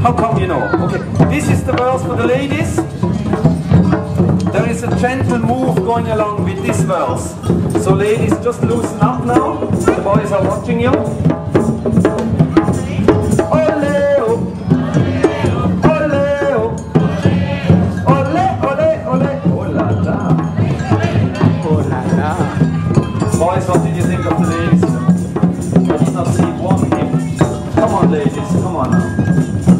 How come you know? Okay, this is the verse for the ladies. There is a gentle move going along with this verse. So ladies, just loosen up now. The boys are watching you. Boys, ladies? Come on, ladies, come on now.